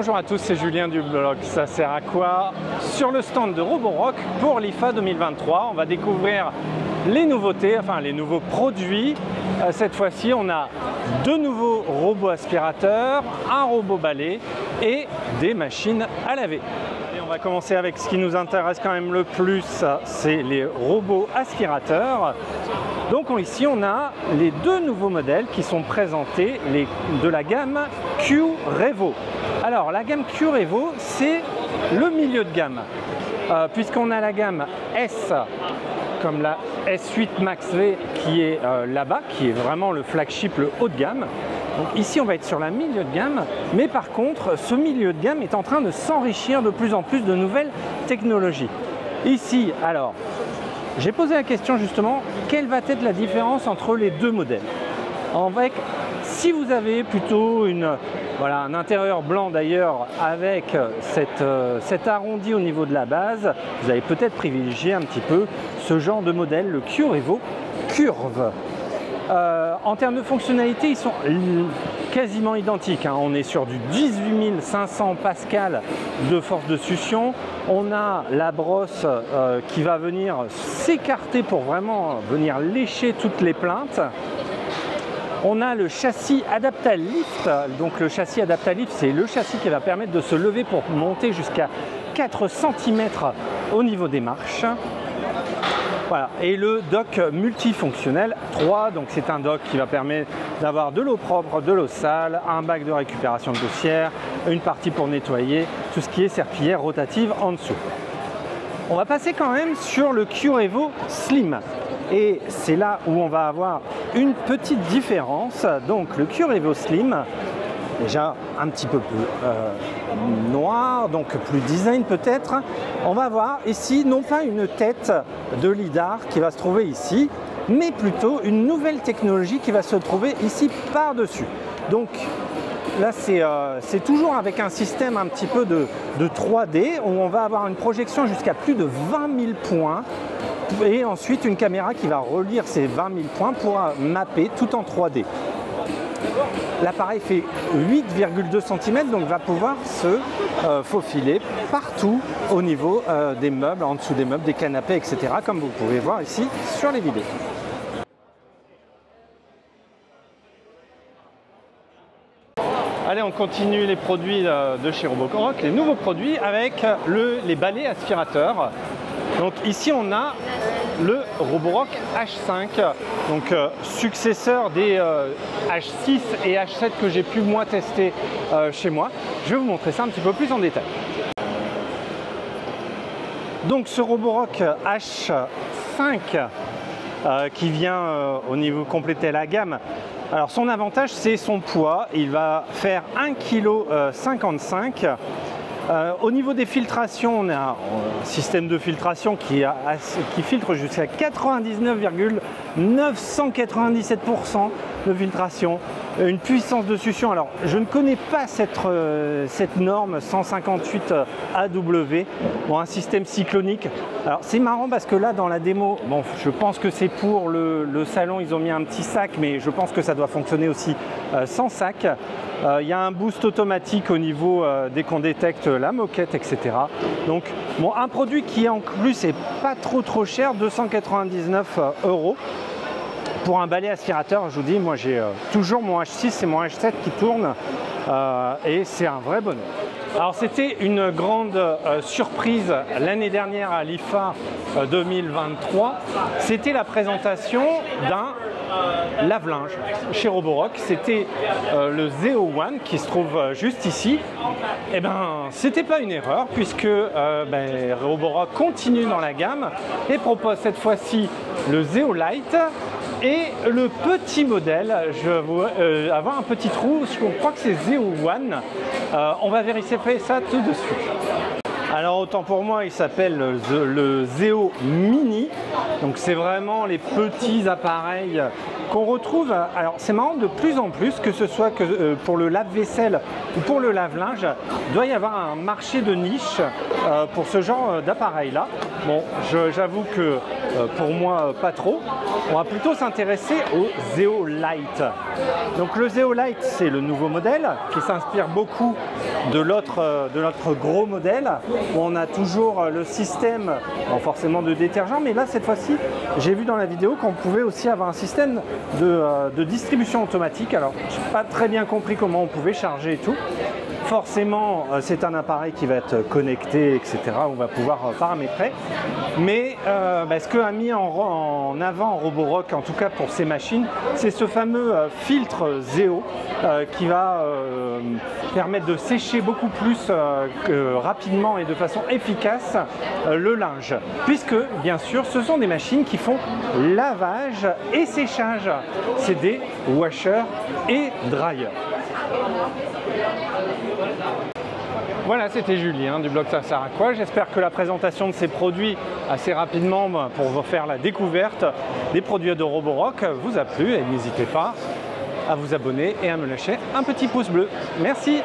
Bonjour à tous, c'est Julien du blog Ça sert à quoi Sur le stand de Roborock pour l'IFA 2023, on va découvrir les nouveautés, enfin les nouveaux produits. Euh, cette fois-ci, on a deux nouveaux robots aspirateurs, un robot balai et des machines à laver. Et on va commencer avec ce qui nous intéresse quand même le plus, c'est les robots aspirateurs. Donc ici, on a les deux nouveaux modèles qui sont présentés de la gamme Q Revo. Alors, la gamme Q Revo, c'est le milieu de gamme, euh, puisqu'on a la gamme S comme la S8 Max V qui est euh, là-bas, qui est vraiment le flagship, le haut de gamme. Donc ici, on va être sur la milieu de gamme, mais par contre, ce milieu de gamme est en train de s'enrichir de plus en plus de nouvelles technologies. Ici, alors, j'ai posé la question justement, quelle va être la différence entre les deux modèles? Avec, si vous avez plutôt une, voilà, un intérieur blanc d'ailleurs avec cette, euh, cet arrondi au niveau de la base, vous allez peut-être privilégier un petit peu ce genre de modèle, le Curevo Curve. Euh, en termes de fonctionnalité, ils sont quasiment identiques. Hein. On est sur du 18 500 pascal de force de succion. On a la brosse euh, qui va venir s'écarter pour vraiment venir lécher toutes les plaintes. On a le châssis Adaptalift. Donc le châssis Adaptalift, c'est le châssis qui va permettre de se lever pour monter jusqu'à 4 cm au niveau des marches. Voilà. Et le dock multifonctionnel 3, donc c'est un dock qui va permettre d'avoir de l'eau propre, de l'eau sale, un bac de récupération de poussière, une partie pour nettoyer, tout ce qui est serpillière rotative en dessous. On va passer quand même sur le Curevo Slim. Et c'est là où on va avoir une petite différence. Donc le Curevo Slim, déjà un petit peu plus euh, noir, donc plus design peut-être. On va voir ici non pas une tête de lidar qui va se trouver ici, mais plutôt une nouvelle technologie qui va se trouver ici par-dessus. Donc là euh, c'est toujours avec un système un petit peu de, de 3D où on va avoir une projection jusqu'à plus de 20 000 points et ensuite une caméra qui va relire ces 20 000 points pour mapper tout en 3D. L'appareil fait 8,2 cm, donc va pouvoir se euh, faufiler partout au niveau euh, des meubles, en dessous des meubles, des canapés, etc. Comme vous pouvez voir ici sur les vidéos. Allez, on continue les produits euh, de chez Robocoroc, les nouveaux produits avec les balais aspirateurs. Donc ici, on a le Roborock H5, donc euh, successeur des H6 euh, et H7 que j'ai pu moi tester euh, chez moi. Je vais vous montrer ça un petit peu plus en détail. Donc ce Roborock H5 qui vient au niveau compléter la gamme. Alors son avantage c'est son poids, il va faire 1,55 kg euh, au niveau des filtrations, on a un système de filtration qui, filtre jusqu'à 99,997% de filtration, une puissance de succion. Alors, je ne connais pas cette, euh, cette norme 158 AW, bon, un système cyclonique. Alors, c'est marrant parce que là, dans la démo, bon, je pense que c'est pour le, salon, ils ont mis un petit sac, mais je pense que ça doit fonctionner aussi euh, sans sac. Il y a un boost automatique au niveau dès qu'on détecte la moquette, etc. Donc, bon, un produit qui en plus est pas trop trop cher, 299 euh, euros. Pour un balai aspirateur, je vous dis, moi j'ai euh, toujours mon H6 et mon H7 qui tournent euh, et c'est un vrai bonheur. Alors c'était une grande surprise l'année dernière à l'IFA 2023. C'était la présentation d'un lave-linge chez Roborock. C'était euh, le Zeo One qui se trouve euh, juste ici. Et eh ben, c'était pas une erreur puisque euh, ben, Roborock continue dans la gamme et propose cette fois-ci le Zeo Light et le petit modèle, je vais avoir un petit trou, je crois que c'est Zeo One. on va vérifier ça tout de suite. Alors autant pour moi, il s'appelle le Zeo Mini. Donc c'est vraiment les petits appareils qu'on retrouve. Alors c'est marrant de plus en plus que ce soit que euh, pour le lave-vaisselle ou pour le lave-linge, doit y avoir un marché de niche euh, pour ce genre euh, d'appareil là. Bon, j'avoue que pour moi pas trop. On va plutôt s'intéresser au Zeo Light. Donc le Zeo Light, c'est le nouveau modèle qui s'inspire beaucoup de notre gros modèle on a toujours le système forcément de détergent, mais là cette fois-ci, j'ai vu dans la vidéo qu'on pouvait aussi avoir un système euh, de, distribution automatique. Alors, je n'ai pas très bien compris comment on pouvait charger et tout. Forcément, euh, c'est un appareil qui va être connecté, etc. On va pouvoir euh, paramétrer. Mais bah, ce que a mis en, avant Roborock, en tout cas pour ces machines, c'est ce fameux filtre Zeo qui va permettre de sécher beaucoup plus rapidement et de façon efficace le linge. Puisque, bien sûr, ce sont des machines qui font lavage et séchage. C'est des washers et dryers. Voilà, c'était Julien du blog Ça sert J'espère que la présentation de ces produits assez rapidement pour vous faire la découverte des produits de Roborock vous a plu. Et n'hésitez pas à vous abonner et à me lâcher un petit pouce bleu. Merci